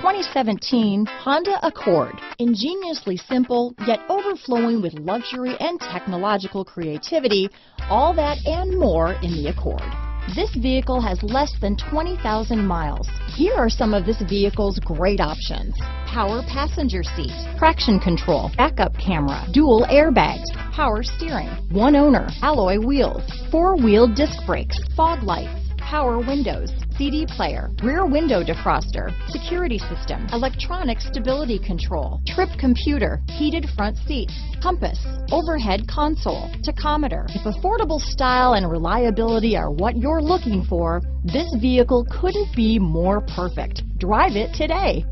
2017 Honda Accord. Ingeniously simple, yet overflowing with luxury and technological creativity, all that and more in the Accord. This vehicle has less than 20,000 miles. Here are some of this vehicle's great options. Power passenger seat, traction control, backup camera, dual airbags, power steering, one owner, alloy wheels, four-wheel disc brakes, fog lights, power windows, CD player, rear window defroster, security system, electronic stability control, trip computer, heated front seats, compass, overhead console, tachometer. If affordable style and reliability are what you're looking for, this vehicle couldn't be more perfect. Drive it today.